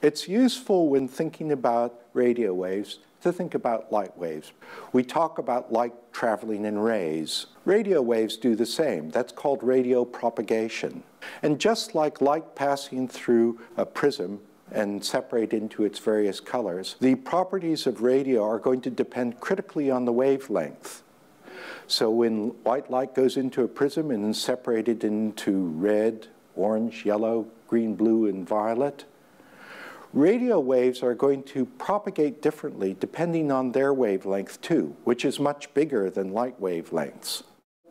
It's useful when thinking about radio waves to think about light waves. We talk about light traveling in rays. Radio waves do the same. That's called radio propagation. And just like light passing through a prism and separate into its various colors, the properties of radio are going to depend critically on the wavelength. So when white light goes into a prism and is separated into red, orange, yellow, green, blue, and violet, radio waves are going to propagate differently depending on their wavelength too, which is much bigger than light wavelengths.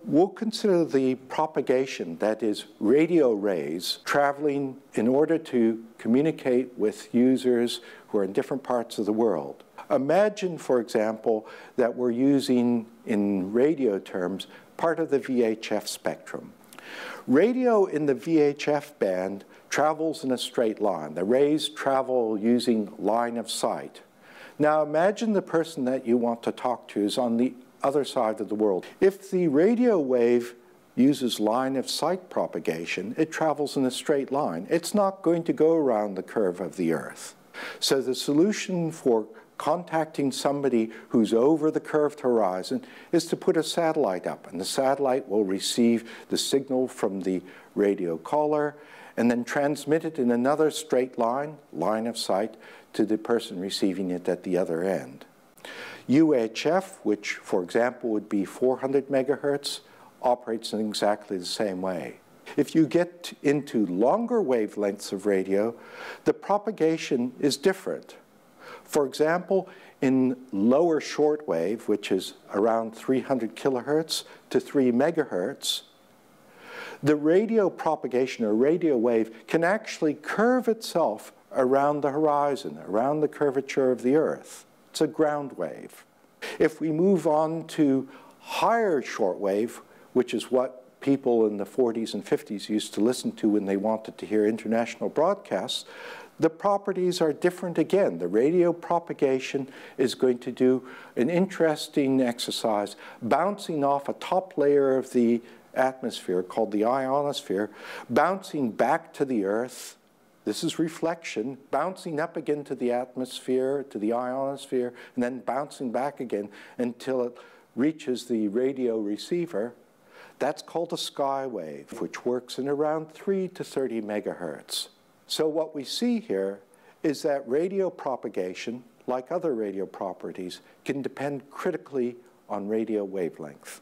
We'll consider the propagation, that is radio rays, traveling in order to communicate with users who are in different parts of the world. Imagine, for example, that we're using, in radio terms, part of the VHF spectrum. Radio in the VHF band travels in a straight line. The rays travel using line of sight. Now imagine the person that you want to talk to is on the other side of the world. If the radio wave uses line of sight propagation, it travels in a straight line. It's not going to go around the curve of the Earth. So the solution for contacting somebody who's over the curved horizon is to put a satellite up, and the satellite will receive the signal from the radio caller and then transmit it in another straight line, line of sight, to the person receiving it at the other end. UHF, which for example would be 400 megahertz, operates in exactly the same way. If you get into longer wavelengths of radio, the propagation is different. For example, in lower shortwave, which is around 300 kilohertz to 3 megahertz, the radio propagation or radio wave can actually curve itself around the horizon, around the curvature of the Earth. It's a ground wave. If we move on to higher shortwave, which is what people in the 40s and 50s used to listen to when they wanted to hear international broadcasts, the properties are different again. The radio propagation is going to do an interesting exercise, bouncing off a top layer of the atmosphere called the ionosphere, bouncing back to the Earth. This is reflection, bouncing up again to the atmosphere, to the ionosphere, and then bouncing back again until it reaches the radio receiver. That's called a sky wave, which works in around 3 to 30 megahertz. So what we see here is that radio propagation, like other radio properties, can depend critically on radio wavelength.